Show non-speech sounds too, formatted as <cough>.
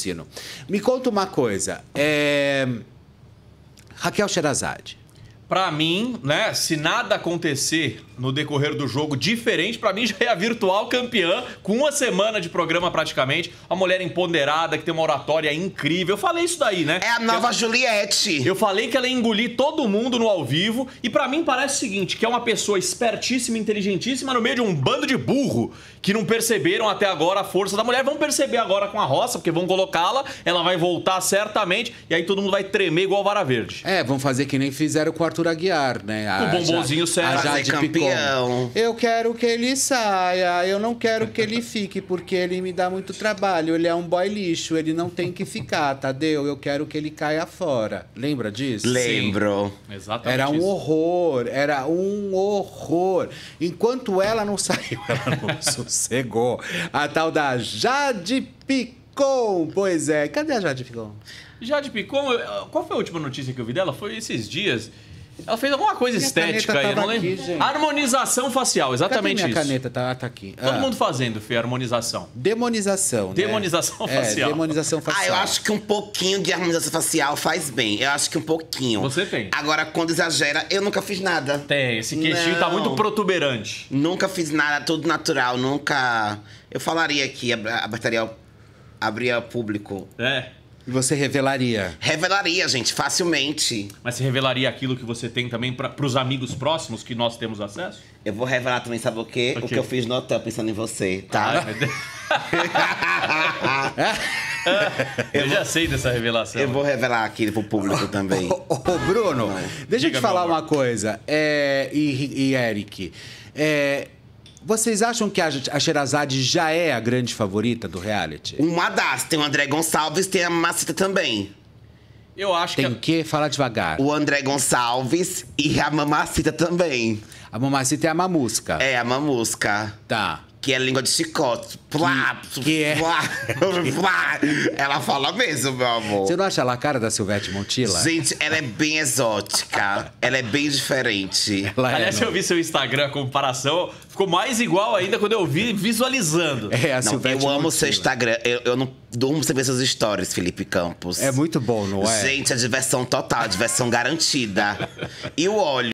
patrocínio. Me conta uma coisa. É... Raquel Sherazade. Pra mim, né, se nada acontecer no decorrer do jogo diferente, pra mim já é a virtual campeã, com uma semana de programa praticamente. Uma mulher empoderada, que tem uma oratória incrível. Eu falei isso daí, né? É a nova eu, Juliette. Eu falei que ela ia engolir todo mundo no ao vivo. E pra mim parece o seguinte: que é uma pessoa espertíssima, inteligentíssima, no meio de um bando de burro que não perceberam até agora a força da mulher. Vão perceber agora com a roça, porque vão colocá-la, ela vai voltar certamente, e aí todo mundo vai tremer igual vara verde. É, vão fazer que nem fizeram o Arthur Aguiar, né? A, O bombonzinho certo. a Jade campeão. Picon. Eu quero que ele saia, eu não quero que ele fique, porque ele me dá muito trabalho. Ele é um boy lixo, ele não tem que ficar, Tadeu. Eu quero que ele caia fora. Lembra disso? Lembro. Exatamente. Era um isso. horror, era um horror. Enquanto ela não <laughs> saiu, ela não <laughs> sossegou. A tal da Jade Picon. Pois é, cadê a Jade Picon? Jade Picon, qual foi a última notícia que eu vi dela? Foi esses dias. Ela fez alguma coisa Minha estética aí, eu não lembro. aqui. Harmonização facial, exatamente Cadê minha isso. caneta? Tá, tá aqui. Todo Ah, mundo fazendo, Fê, harmonização. Demonização. né? Demonização É, facial. demonização facial. Ah, eu acho que um pouquinho de harmonização facial faz bem. Eu acho que um pouquinho. Você tem. Agora, quando exagera, eu nunca fiz nada. Tem, esse queixinho tá Não. muito protuberante. Nunca fiz nada, tudo natural. Nunca. Eu falaria aqui, ab- abertaria. Abria público. É. E você revelaria. Revelaria, gente, facilmente. Mas você revelaria aquilo que você tem também para os amigos próximos que nós temos acesso? Eu vou revelar também, sabe o quê? O que eu fiz no hotel pensando em você, Ai, tá? meu Deus. <laughs> eu já sei dessa revelação. eu vou revelar aqui pro público também. Ô, ô, Bruno, deixa eu te falar uma coisa. É, e, e Eric, é, vocês acham que a, a Sherazade já é a grande favorita do reality? Uma das, tem o André Gonçalves, tem a Mamacita também. Eu acho Tem que. o quê? Fala devagar. O André Gonçalves e a Mamacita também. A mamacita é a mamusca. É, a Mamusca. Tá. Que é língua de chicote. Plá, que é- plá, plá. Ela fala mesmo, meu amor. Você não acha ela a cara da Silvete Montilla? Gente, ela é bem exótica. ela é bem diferente. Ela é, Aliás, não? eu vi seu Instagram, a comparação, ficou mais igual ainda quando eu vi visualizando. É, a Não, Silvete eu amo Montilla. seu Instagram. Eu, eu não durmo sem ver seus stories, Felipe Campos. É muito bom, não é? Gente, a diversão total, a diversão garantida. E o óleo.